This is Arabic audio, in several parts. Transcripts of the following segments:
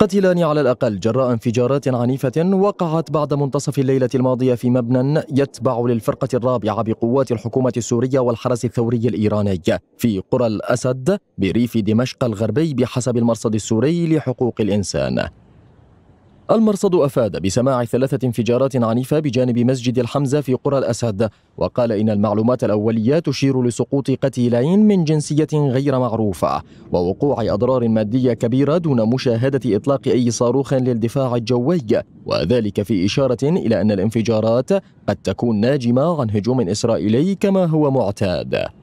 قتلان على الأقل جراء انفجارات عنيفة وقعت بعد منتصف الليلة الماضية في مبنى يتبع للفرقة الرابعة بقوات الحكومة السورية والحرس الثوري الإيراني. في قرى الأسد بريف دمشق الغربي بحسب المرصد السوري لحقوق الإنسان. المرصد أفاد بسماع ثلاثة انفجارات عنيفة بجانب مسجد الحمزة في قرى الأسد. وقال إن المعلومات الأولية تشير لسقوط قتيلين من جنسية غير معروفة ووقوع أضرار مادية كبيرة دون مشاهدة إطلاق أي صاروخ للدفاع الجوي. وذلك في إشارة إلى أن الانفجارات قد تكون ناجمة عن هجوم إسرائيلي كما هو معتاد.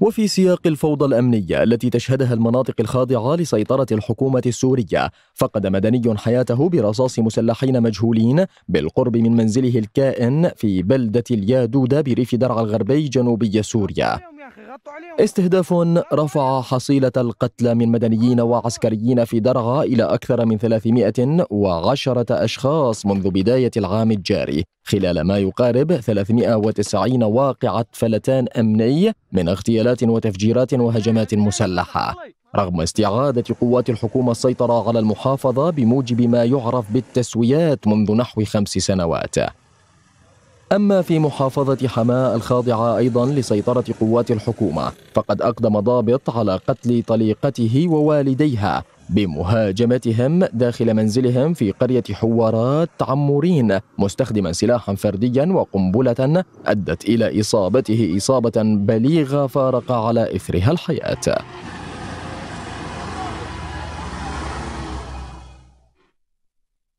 وفي سياق الفوضى الأمنية التي تشهدها المناطق الخاضعة لسيطرة الحكومة السورية فقد مدني حياته برصاص مسلحين مجهولين بالقرب من منزله الكائن في بلدة اليادوده بريف درعا الغربي جنوبي سوريا. استهداف رفع حصيلة القتلى من مدنيين وعسكريين في درعا إلى أكثر من 310 أشخاص منذ بداية العام الجاري خلال ما يقارب 390 واقعة فلتان أمني من اغتيالات وتفجيرات وهجمات مسلحة. رغم استعادة قوات الحكومة السيطرة على المحافظة بموجب ما يعرف بالتسويات منذ نحو خمس سنوات. أما في محافظة حماة الخاضعة أيضا لسيطرة قوات الحكومة فقد أقدم ضابط على قتل طليقته ووالديها بمهاجمتهم داخل منزلهم في قرية حوارات عمورين مستخدما سلاحا فرديا وقنبلة أدت إلى إصابته إصابة بليغة فارق على إثرها الحياة.